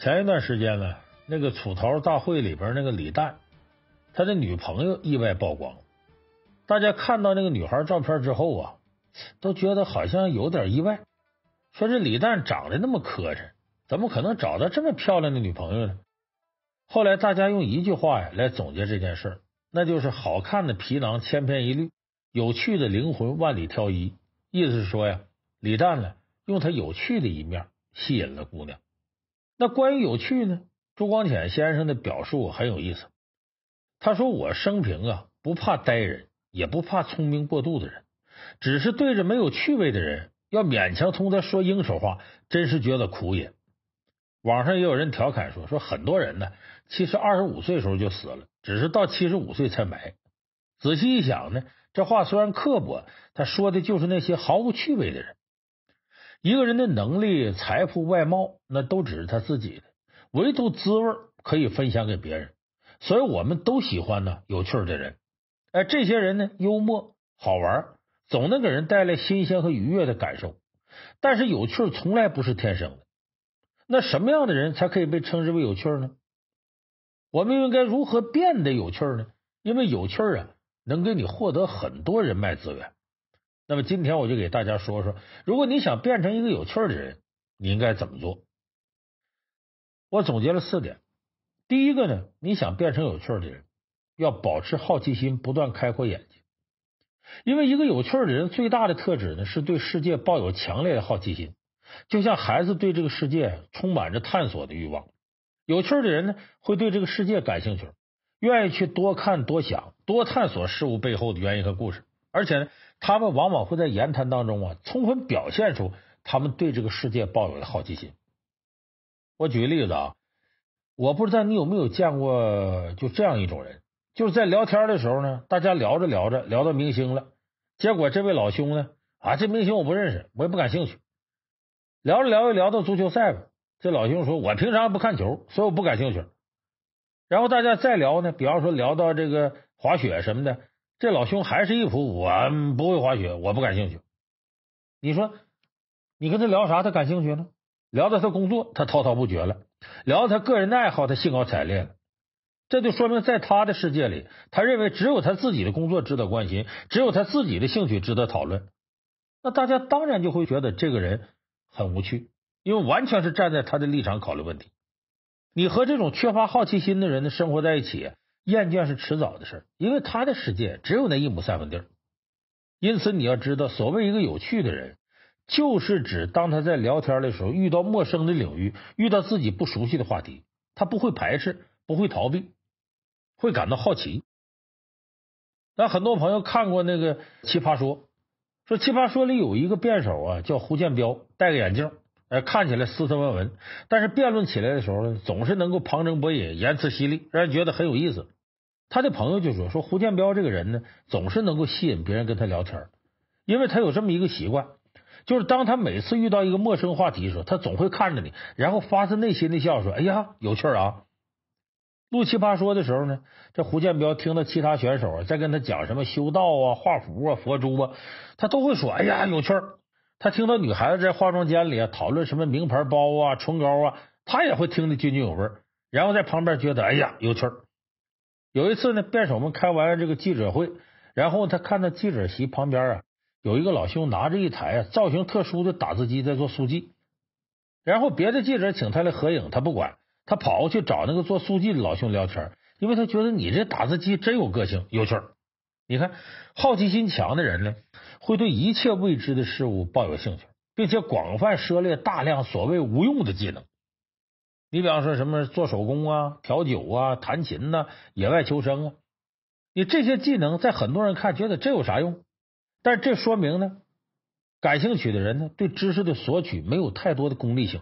前一段时间呢，那个吐槽大会里边那个李诞，他的女朋友意外曝光。大家看到那个女孩照片之后啊，都觉得好像有点意外，说这李诞长得那么磕碜，怎么可能找到这么漂亮的女朋友呢？后来大家用一句话呀来总结这件事那就是好看的皮囊千篇一律，有趣的灵魂万里挑一。意思是说呀，李诞呢用他有趣的一面吸引了姑娘。那关于有趣呢？朱光潜先生的表述很有意思。他说：“我生平啊，不怕呆人，也不怕聪明过度的人，只是对着没有趣味的人，要勉强同他说应手话，真是觉得苦也。”网上也有人调侃说：“说很多人呢，其实二十五岁时候就死了，只是到七十五岁才埋。”仔细一想呢，这话虽然刻薄，他说的就是那些毫无趣味的人。一个人的能力、财富、外貌，那都只是他自己的，唯独滋味可以分享给别人。所以我们都喜欢呢有趣的人。哎，这些人呢，幽默、好玩，总能给人带来新鲜和愉悦的感受。但是有趣从来不是天生的。那什么样的人才可以被称之为有趣呢？我们应该如何变得有趣呢？因为有趣啊，能给你获得很多人脉资源。那么今天我就给大家说说，如果你想变成一个有趣的人，你应该怎么做？我总结了四点。第一个呢，你想变成有趣的人，要保持好奇心，不断开阔眼睛。因为一个有趣的人最大的特质呢，是对世界抱有强烈的好奇心，就像孩子对这个世界充满着探索的欲望。有趣的人呢，会对这个世界感兴趣，愿意去多看、多想、多探索事物背后的原因和故事，而且呢。他们往往会在言谈当中啊，充分表现出他们对这个世界抱有的好奇心。我举个例子啊，我不知道你有没有见过就这样一种人，就是在聊天的时候呢，大家聊着聊着聊到明星了，结果这位老兄呢啊，这明星我不认识，我也不感兴趣。聊着聊着聊到足球赛了，这老兄说：“我平常不看球，所以我不感兴趣。”然后大家再聊呢，比方说聊到这个滑雪什么的。这老兄还是一副我不会滑雪，我不感兴趣。你说你跟他聊啥，他感兴趣了？聊到他工作，他滔滔不绝了；聊到他个人的爱好，他兴高采烈了。这就说明，在他的世界里，他认为只有他自己的工作值得关心，只有他自己的兴趣值得讨论。那大家当然就会觉得这个人很无趣，因为完全是站在他的立场考虑问题。你和这种缺乏好奇心的人呢生活在一起。厌倦是迟早的事因为他的世界只有那一亩三分地儿。因此，你要知道，所谓一个有趣的人，就是指当他在聊天的时候，遇到陌生的领域，遇到自己不熟悉的话题，他不会排斥，不会逃避，会感到好奇。那很多朋友看过那个《奇葩说》，说《奇葩说》里有一个辩手啊，叫胡建彪，戴个眼镜，呃，看起来斯斯文文，但是辩论起来的时候呢，总是能够旁征博引，言辞犀利，让人觉得很有意思。他的朋友就说：“说胡建彪这个人呢，总是能够吸引别人跟他聊天，因为他有这么一个习惯，就是当他每次遇到一个陌生话题的时候，他总会看着你，然后发自内心的笑说：‘哎呀，有趣啊！’录奇葩说的时候呢，这胡建彪听到其他选手在跟他讲什么修道啊、画符啊、佛珠啊，他都会说：‘哎呀，有趣。’他听到女孩子在化妆间里啊讨论什么名牌包啊、唇膏啊，他也会听得津津有味，然后在旁边觉得：‘哎呀，有趣。’有一次呢，辩手们开完这个记者会，然后他看到记者席旁边啊，有一个老兄拿着一台啊造型特殊的打字机在做速记，然后别的记者请他来合影，他不管，他跑过去找那个做速记的老兄聊天，因为他觉得你这打字机真有个性，有趣儿。你看，好奇心强的人呢，会对一切未知的事物抱有兴趣，并且广泛涉猎大量所谓无用的技能。你比方说什么做手工啊、调酒啊、弹琴呐、野外求生啊，你这些技能在很多人看觉得这有啥用？但这说明呢，感兴趣的人呢对知识的索取没有太多的功利性，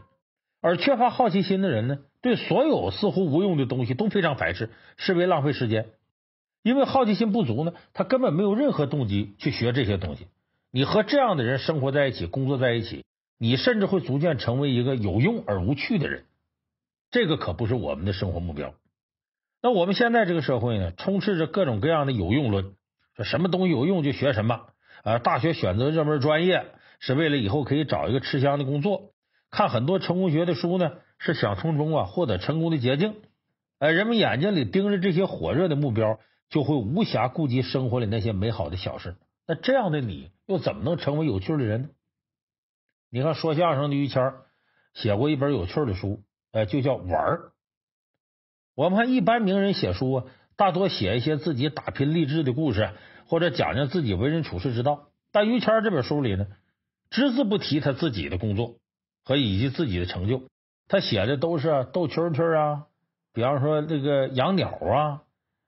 而缺乏好奇心的人呢，对所有似乎无用的东西都非常排斥，视为浪费时间。因为好奇心不足呢，他根本没有任何动机去学这些东西。你和这样的人生活在一起、工作在一起，你甚至会逐渐成为一个有用而无趣的人。这个可不是我们的生活目标。那我们现在这个社会呢，充斥着各种各样的有用论，说什么东西有用就学什么啊。大学选择这门专业是为了以后可以找一个吃香的工作。看很多成功学的书呢，是想从中啊获得成功的捷径。哎，人们眼睛里盯着这些火热的目标，就会无暇顾及生活里那些美好的小事。那这样的你，又怎么能成为有趣的人呢？你看，说相声的于谦写过一本有趣的书，呃，就叫《玩儿》。我们看一般名人写书啊，大多写一些自己打拼励志的故事，或者讲讲自己为人处事之道。但于谦这本书里呢，只字不提他自己的工作和以及自己的成就，他写的都是逗蛐蛐啊。比方说，这个养鸟啊，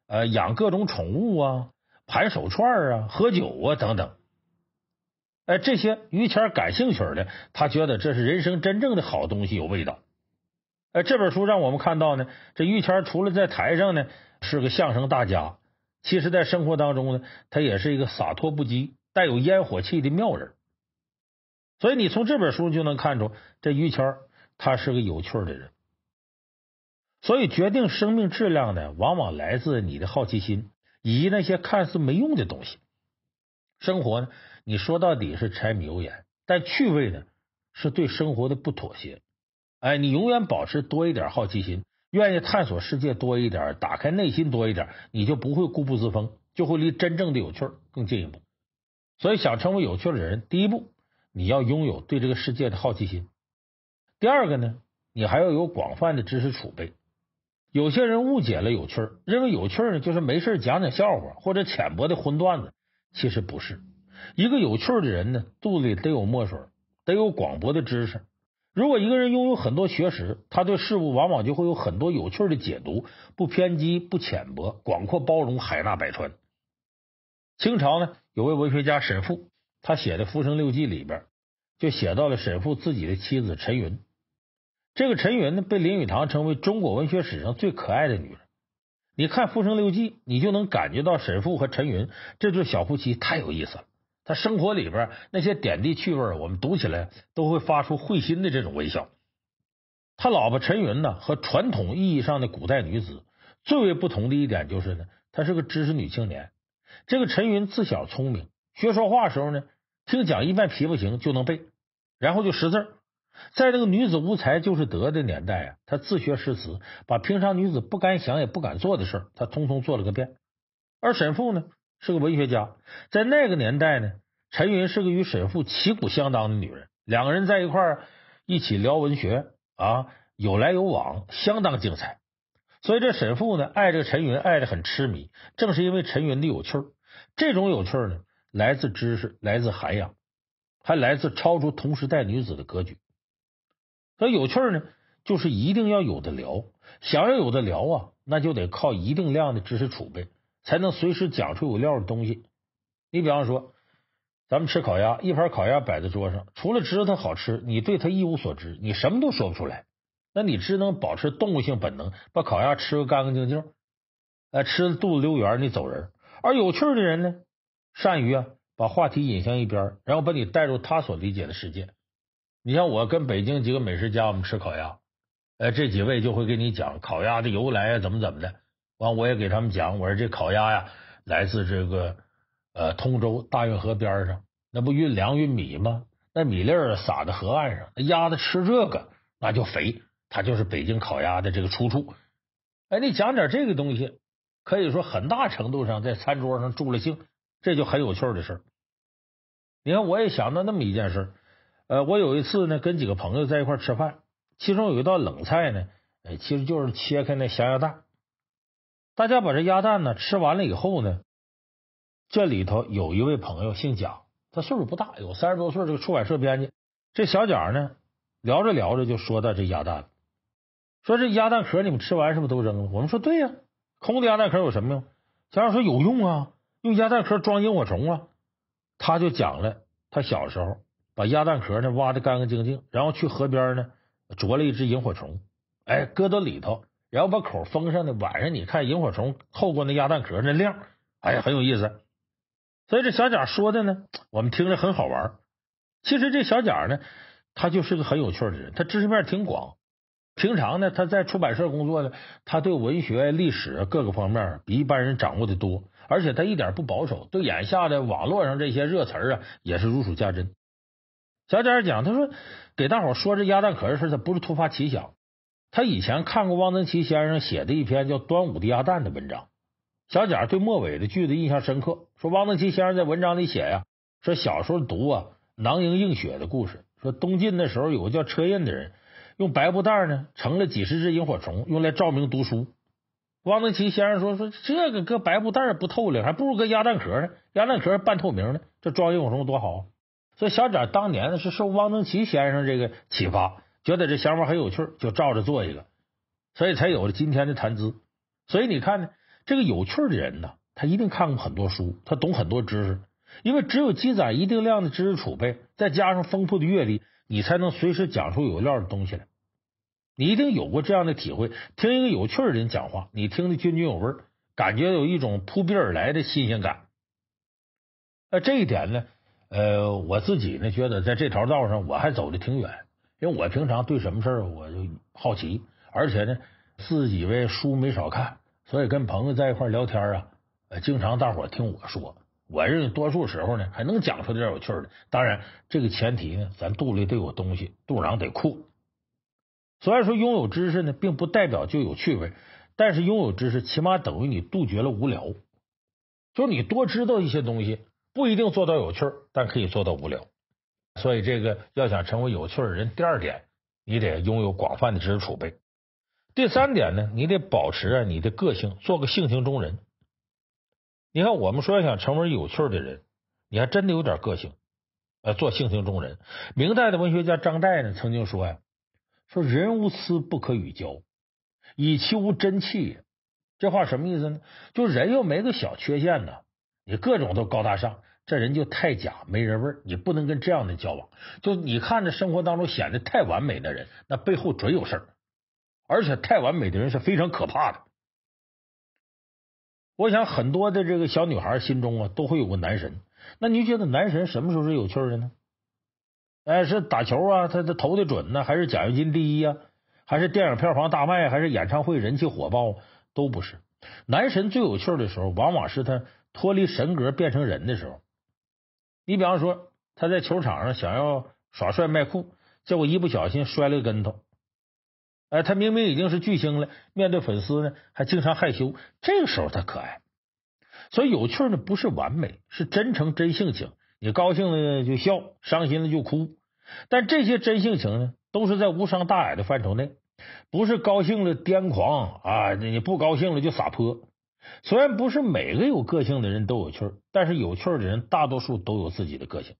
呃，养各种宠物啊，盘手串啊，喝酒啊等等，哎，这些于谦感兴趣的，他觉得这是人生真正的好东西，有味道。哎，这本书让我们看到呢，这于谦除了在台上呢是个相声大家，其实在生活当中呢，他也是一个洒脱不羁、带有烟火气的妙人。所以你从这本书就能看出，这于谦他是个有趣的人。所以，决定生命质量的，往往来自你的好奇心，以及那些看似没用的东西。生活呢，你说到底是柴米油盐，但趣味呢，是对生活的不妥协。哎，你永远保持多一点好奇心，愿意探索世界多一点，打开内心多一点，你就不会固步自封，就会离真正的有趣更进一步。所以，想成为有趣的人，第一步，你要拥有对这个世界的好奇心。第二个呢，你还要有广泛的知识储备。有些人误解了有趣，认为有趣呢就是没事讲讲笑话或者浅薄的荤段子。其实不是，一个有趣的人呢，肚子里得有墨水，得有广博的知识。如果一个人拥有很多学识，他对事物往往就会有很多有趣的解读，不偏激，不浅薄，广阔包容，海纳百川。清朝呢，有位文学家沈复，他写的《浮生六记》里边就写到了沈复自己的妻子陈云。这个陈云呢，被林语堂称为中国文学史上最可爱的女人。你看《浮生六记》，你就能感觉到沈复和陈云这对小夫妻太有意思了。他生活里边那些点滴趣味，我们读起来都会发出会心的这种微笑。他老婆陈云呢，和传统意义上的古代女子最为不同的一点就是呢，她是个知识女青年。这个陈云自小聪明，学说话时候呢，听讲一半皮不行就能背，然后就识字。在这个女子无才就是德的年代啊，她自学诗词，把平常女子不敢想也不敢做的事她通通做了个遍。而沈复呢，是个文学家，在那个年代呢，陈云是个与沈复旗鼓相当的女人，两个人在一块儿一起聊文学啊，有来有往，相当精彩。所以这沈复呢，爱这个陈云爱的很痴迷，正是因为陈云的有趣儿。这种有趣儿呢，来自知识，来自涵养，还来自超出同时代女子的格局。所以有趣呢，就是一定要有的聊。想要有的聊啊，那就得靠一定量的知识储备，才能随时讲出有料的东西。你比方说，咱们吃烤鸭，一盘烤鸭摆在桌上，除了知道它好吃，你对它一无所知，你什么都说不出来。那你只能保持动物性本能，把烤鸭吃个干干净净，哎，吃的肚子溜圆，你走人。而有趣的人呢，善于啊把话题引向一边，然后把你带入他所理解的世界。你像我跟北京几个美食家，我们吃烤鸭，哎，这几位就会给你讲烤鸭的由来啊，怎么怎么的。完，我也给他们讲，我说这烤鸭呀，来自这个呃通州大运河边上，那不运粮运米吗？那米粒儿撒在河岸上，那鸭子吃这个那就肥，它就是北京烤鸭的这个出处。哎，你讲点这个东西，可以说很大程度上在餐桌上助了兴，这就很有趣的事你看，我也想到那么一件事。呃，我有一次呢，跟几个朋友在一块吃饭，其中有一道冷菜呢，哎，其实就是切开那咸鸭蛋。大家把这鸭蛋呢吃完了以后呢，这里头有一位朋友姓贾，他岁数不大，有三十多岁，这个出版社编辑。这小贾呢，聊着聊着就说到这鸭蛋，说这鸭蛋壳你们吃完是不是都扔了？我们说对呀，空的鸭蛋壳有什么用？小贾说有用啊，用鸭蛋壳装萤火虫啊。他就讲了他小时候。把鸭蛋壳呢挖的干干净净，然后去河边呢捉了一只萤火虫，哎，搁到里头，然后把口封上呢。晚上你看萤火虫透过那鸭蛋壳那亮，哎呀，很有意思。所以这小贾说的呢，我们听着很好玩。其实这小贾呢，他就是个很有趣的人，他知识面挺广。平常呢，他在出版社工作呢，他对文学、历史各个方面比一般人掌握的多，而且他一点不保守，对眼下的网络上这些热词啊，也是如数家珍。小贾讲，他说给大伙说这鸭蛋壳的事，他不是突发奇想，他以前看过汪曾祺先生写的一篇叫《端午的鸭蛋》的文章，小贾对末尾的句子印象深刻，说汪曾祺先生在文章里写呀，说小时候读啊囊萤映雪的故事，说东晋那时候有个叫车胤的人，用白布袋呢盛了几十只萤火虫，用来照明读书。汪曾祺先生说说这个搁白布袋不透亮，还不如搁鸭蛋壳呢，鸭蛋壳半透明呢，这装萤火虫多好。所以小贾当年呢是受汪曾祺先生这个启发。觉得这想法很有趣，就照着做一个，所以才有了今天的谈资。所以你看呢，这个有趣的人呢，他一定看过很多书，他懂很多知识。因为只有积攒一定量的知识储备，再加上丰富的阅历，你才能随时讲出有料的东西来。你一定有过这样的体会：听一个有趣的人讲话，你听得津津有味，感觉有一种扑鼻而来的新鲜感。那这一点呢，呃，我自己呢，觉得在这条道上我还走的挺远。因为我平常对什么事儿我就好奇，而且呢，自以为书没少看，所以跟朋友在一块聊天啊，经常大伙听我说。我认为多数时候呢，还能讲出点有趣的。当然，这个前提呢，咱肚里得有东西，肚囊得空。虽然说，拥有知识呢，并不代表就有趣味，但是拥有知识起码等于你杜绝了无聊。就是你多知道一些东西，不一定做到有趣，但可以做到无聊。所以，这个要想成为有趣的人，第二点，你得拥有广泛的知识储备。第三点呢，你得保持啊你的个性，做个性情中人。你看，我们说要想成为有趣的人，你还真的有点个性，呃，做性情中人。明代的文学家张岱呢，曾经说呀：“说人无私不可与交，以其无真气。”这话什么意思呢？就人又没个小缺陷呢，你各种都高大上。这人就太假，没人味儿，你不能跟这样的交往。就你看着生活当中显得太完美的人，那背后准有事儿。而且太完美的人是非常可怕的。我想很多的这个小女孩心中啊，都会有个男神。那你觉得男神什么时候是有趣的呢？哎，是打球啊，他他投的准呢，还是奖学金第一啊，还是电影票房大卖，还是演唱会人气火爆？都不是。男神最有趣的时候，往往是他脱离神格变成人的时候。你比方说，他在球场上想要耍帅卖酷，结果一不小心摔了个跟头。哎，他明明已经是巨星了，面对粉丝呢，还经常害羞。这个时候他可爱。所以有趣呢，不是完美，是真诚真性情。你高兴了就笑，伤心了就哭。但这些真性情呢，都是在无伤大雅的范畴内，不是高兴了癫狂啊，你不高兴了就撒泼。虽然不是每个有个性的人都有趣儿，但是有趣儿的人大多数都有自己的个性。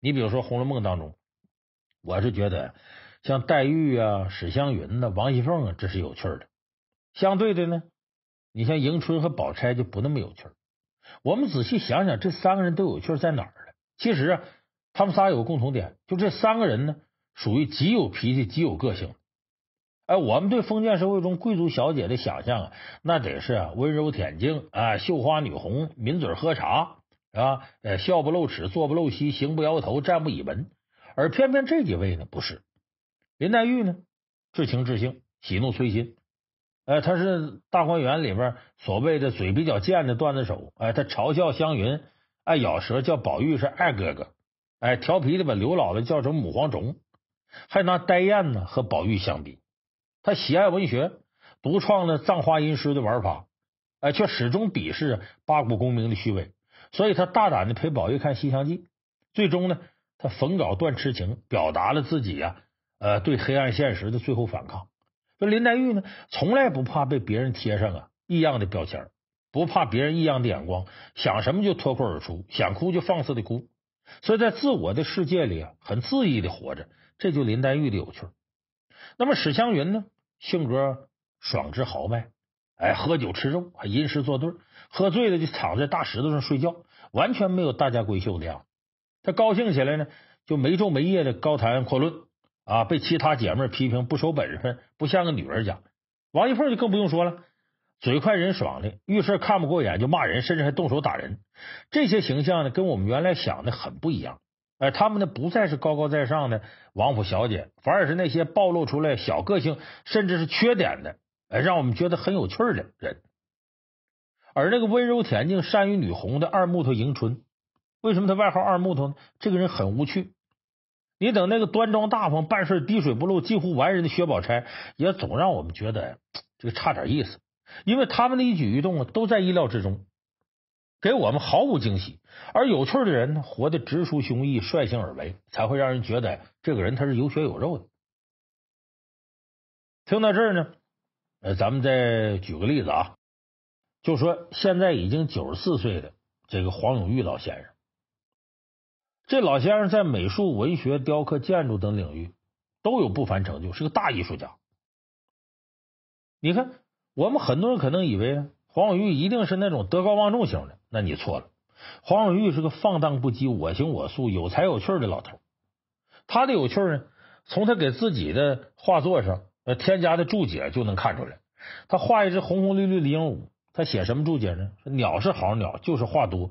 你比如说《红楼梦》当中，我是觉得像黛玉啊、史湘云呐、王熙凤啊，这是有趣的。相对的呢，你像迎春和宝钗就不那么有趣儿。我们仔细想想，这三个人都有趣儿在哪儿了？其实啊，他们仨有个共同点，就这三个人呢，属于极有脾气、极有个性。哎，我们对封建社会中贵族小姐的想象啊，那得是温柔恬静啊，绣花女红，抿嘴喝茶啊，笑不露齿，坐不露膝，行不摇头，站不倚门。而偏偏这几位呢，不是林黛玉呢，至情至性，喜怒随心。哎，她是大观园里边所谓的嘴比较贱的段子手。哎，她嘲笑湘云爱咬舌，叫宝玉是二哥哥。哎，调皮的把刘姥姥叫成母蝗虫，还拿呆雁呢和宝玉相比。他喜爱文学，独创了葬花吟诗的玩法，哎，却始终鄙视八股功名的虚伪，所以他大胆的陪宝玉看《西厢记》，最终呢，他逢稿断痴情，表达了自己呀，呃，对黑暗现实的最后反抗。这林黛玉呢，从来不怕被别人贴上啊异样的标签，不怕别人异样的眼光，想什么就脱口而出，想哭就放肆的哭，所以在自我的世界里啊，很恣意的活着，这就林黛玉的有趣。那么史湘云呢？性格爽直豪迈，哎，喝酒吃肉，还吟诗作对，喝醉了就躺在大石头上睡觉，完全没有大家闺秀的样子。他高兴起来呢，就没昼没夜的高谈阔论啊，被其他姐妹批评不守本分，不像个女人家。王一凤就更不用说了，嘴快人爽的，遇事看不过眼就骂人，甚至还动手打人。这些形象呢，跟我们原来想的很不一样。哎，他们呢不再是高高在上的王府小姐，反而是那些暴露出来小个性，甚至是缺点的，哎，让我们觉得很有趣的人。而那个温柔恬静、善于女红的二木头迎春，为什么他外号二木头呢？这个人很无趣。你等那个端庄大方、办事滴水不漏、近乎完人的薛宝钗，也总让我们觉得这个差点意思。因为他们的一举一动啊，都在意料之中，给我们毫无惊喜。而有趣的人呢，活得直抒胸臆、率性而为，才会让人觉得这个人他是有血有肉的。听到这儿呢，呃，咱们再举个例子啊，就说现在已经九十四岁的这个黄永玉老先生，这老先生在美术、文学、雕刻、建筑等领域都有不凡成就，是个大艺术家。你看，我们很多人可能以为黄永玉一定是那种德高望重型的，那你错了。黄永玉是个放荡不羁、我行我素、有才有趣的老头。他的有趣呢，从他给自己的画作上。呃，添加的注解就能看出来。他画一只红红绿绿的鹦鹉，他写什么注解呢？鸟是好鸟，就是话多。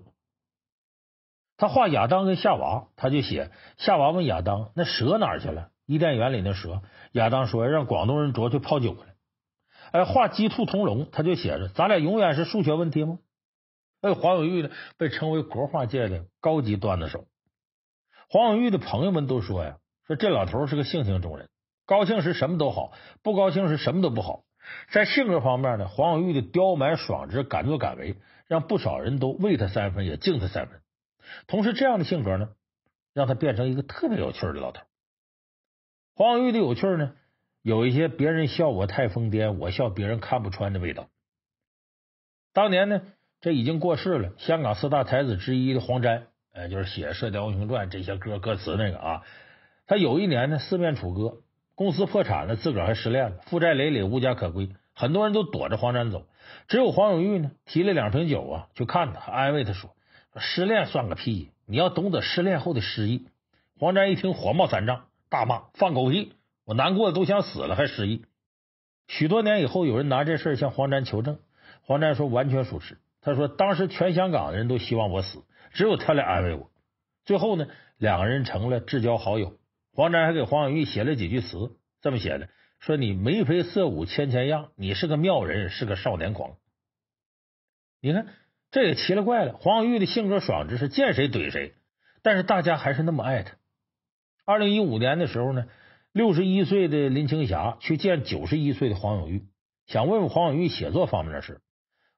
他画亚当跟夏娃，他就写夏娃问亚当：“那蛇哪去了？”伊甸园里那蛇，亚当说：“让广东人捉去泡酒了。”哎，画鸡兔同笼，他就写着：“咱俩永远是数学问题吗？”哎，黄永玉呢，被称为国画界的高级段子手。黄永玉的朋友们都说呀：“说这老头是个性情中人。”高兴时什么都好，不高兴时什么都不好。在性格方面呢，黄永玉的刁蛮爽直、敢作敢为，让不少人都畏他三分，也敬他三分。同时，这样的性格呢，让他变成一个特别有趣的老头。黄永玉的有趣呢，有一些别人笑我太疯癫，我笑别人看不穿的味道。当年呢，这已经过世了，香港四大才子之一的黄沾，呃，就是写《射雕英雄传》这些歌歌词那个啊，他有一年呢，四面楚歌。公司破产了，自个儿还失恋了，负债累累，无家可归。很多人都躲着黄沾走，只有黄永玉呢，提了两瓶酒啊，去看他，安慰他说：“失恋算个屁！你要懂得失恋后的失意。”黄沾一听，火冒三丈，大骂：“放狗屁！我难过的都想死了，还失忆。”许多年以后，有人拿这事向黄沾求证，黄沾说完全属实。他说：“当时全香港的人都希望我死，只有他来安慰我。”最后呢，两个人成了至交好友。黄沾还给黄永玉写了几句词，这么写的：“说你眉飞色舞千千样，你是个妙人，是个少年狂。”你看，这也奇了怪了。黄永玉的性格爽直，是见谁怼谁，但是大家还是那么爱他。二零一五年的时候呢，六十一岁的林青霞去见九十一岁的黄永玉，想问问黄永玉写作方面的事。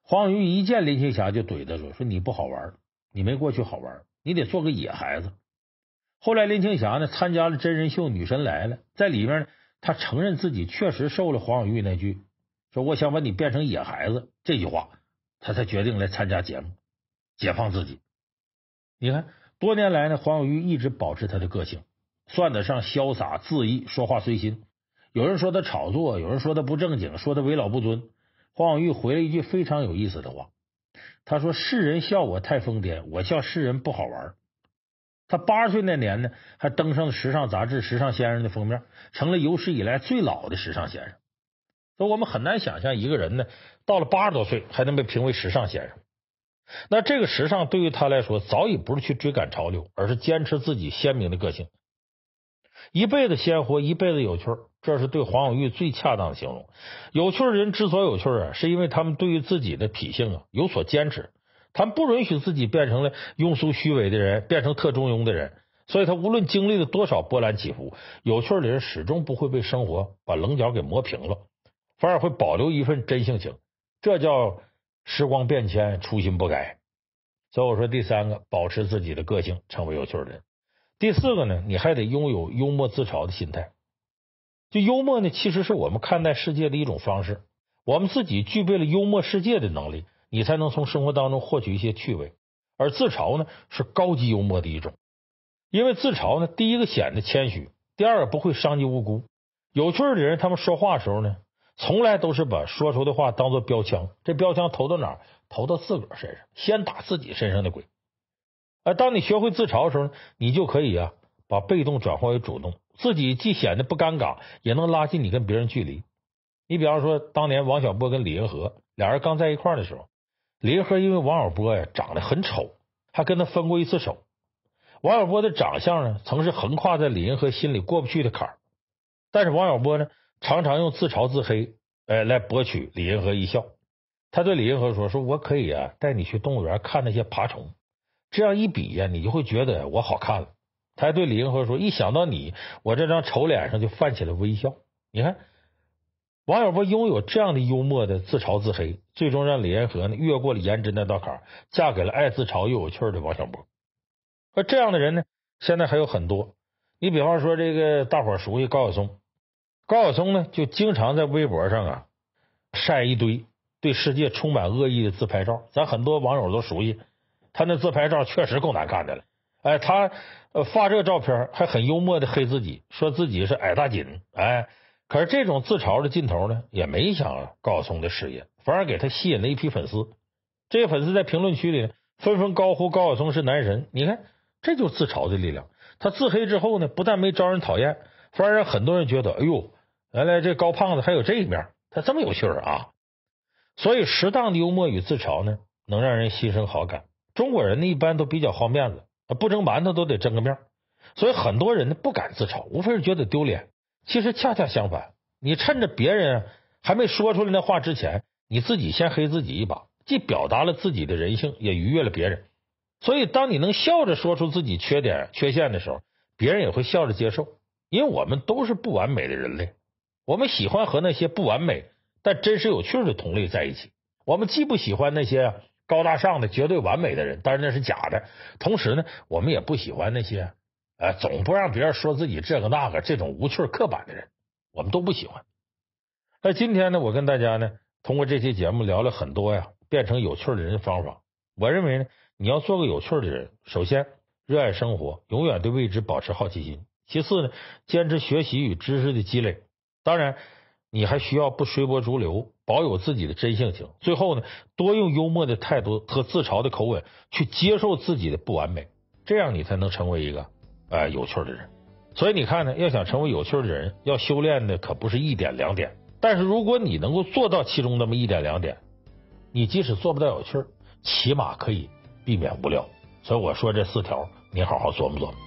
黄永玉一见林青霞就怼他说：“说你不好玩，你没过去好玩，你得做个野孩子。”后来林青霞呢参加了真人秀《女神来了》，在里面呢，她承认自己确实受了黄永玉那句说“我想把你变成野孩子”这句话，她才决定来参加节目，解放自己。你看，多年来呢，黄永玉一直保持他的个性，算得上潇洒恣意，说话随心。有人说他炒作，有人说他不正经，说他为老不尊。黄永玉回了一句非常有意思的话，他说：“世人笑我太疯癫，我笑世人不好玩。”他八十岁那年呢，还登上了时尚杂志《时尚先生》的封面，成了有史以来最老的时尚先生。所以我们很难想象一个人呢，到了八十多岁还能被评为时尚先生。那这个时尚对于他来说，早已不是去追赶潮流，而是坚持自己鲜明的个性。一辈子鲜活，一辈子有趣儿，这是对黄永玉最恰当的形容。有趣的人之所以有趣啊，是因为他们对于自己的脾性啊有所坚持。他们不允许自己变成了庸俗虚伪的人，变成特中庸的人，所以他无论经历了多少波澜起伏，有趣的人始终不会被生活把棱角给磨平了，反而会保留一份真性情。这叫时光变迁，初心不改。所以我说，第三个，保持自己的个性，成为有趣的人。第四个呢，你还得拥有幽默自嘲的心态。就幽默呢，其实是我们看待世界的一种方式。我们自己具备了幽默世界的能力。你才能从生活当中获取一些趣味，而自嘲呢是高级幽默的一种，因为自嘲呢，第一个显得谦虚，第二个不会伤及无辜。有趣的人，他们说话的时候呢，从来都是把说出的话当做标枪，这标枪投到哪？投到自个儿身上，先打自己身上的鬼。而当你学会自嘲的时候，你就可以啊，把被动转化为主动，自己既显得不尴尬，也能拉近你跟别人距离。你比方说，当年王小波跟李银河俩人刚在一块的时候。李银河因为王小波呀长得很丑，还跟他分过一次手。王小波的长相呢，曾是横跨在李银河心里过不去的坎儿。但是王小波呢，常常用自嘲自黑，哎，来博取李银河一笑。他对李银河说：“说我可以啊，带你去动物园看那些爬虫，这样一比呀，你就会觉得我好看了。”他还对李银河说：“一想到你，我这张丑脸上就泛起了微笑。”你看，网友不拥有这样的幽默的自嘲自黑，最终让李银河呢越过了颜值那道坎，嫁给了爱自嘲又有趣的王小波。而这样的人呢，现在还有很多。你比方说，这个大伙熟悉高晓松，高晓松呢就经常在微博上啊晒一堆对世界充满恶意的自拍照，咱很多网友都熟悉。他那自拍照确实够难看的了。哎，他发这照片还很幽默的黑自己，说自己是矮大紧。哎，可是这种自嘲的劲头呢，也没影响高晓松的事业，反而给他吸引了一批粉丝。这些粉丝在评论区里纷纷高呼高晓松是男神。你看，这就是自嘲的力量。他自黑之后呢，不但没招人讨厌，反而让很多人觉得，哎呦，原来这高胖子还有这一面，他这么有趣啊！所以，适当的幽默与自嘲呢，能让人心生好感。中国人呢，一般都比较好面子。不蒸馒头都得蒸个面，所以很多人呢不敢自嘲，无非是觉得丢脸。其实恰恰相反，你趁着别人还没说出来那话之前，你自己先黑自己一把，既表达了自己的人性，也愉悦了别人。所以，当你能笑着说出自己缺点、缺陷的时候，别人也会笑着接受。因为我们都是不完美的人类，我们喜欢和那些不完美但真实有趣的同类在一起。我们既不喜欢那些。高大上的、绝对完美的人，但是那是假的。同时呢，我们也不喜欢那些呃总不让别人说自己这个那个这种无趣刻板的人，我们都不喜欢。那今天呢，我跟大家呢通过这期节目聊了很多呀，变成有趣的人的方法。我认为呢，你要做个有趣的人，首先热爱生活，永远对未知保持好奇心；其次呢，坚持学习与知识的积累。当然。你还需要不随波逐流，保有自己的真性情。最后呢，多用幽默的态度和自嘲的口吻去接受自己的不完美，这样你才能成为一个呃有趣的人。所以你看呢，要想成为有趣的人，要修炼的可不是一点两点。但是如果你能够做到其中那么一点两点，你即使做不到有趣，起码可以避免无聊。所以我说这四条，你好好琢磨琢磨。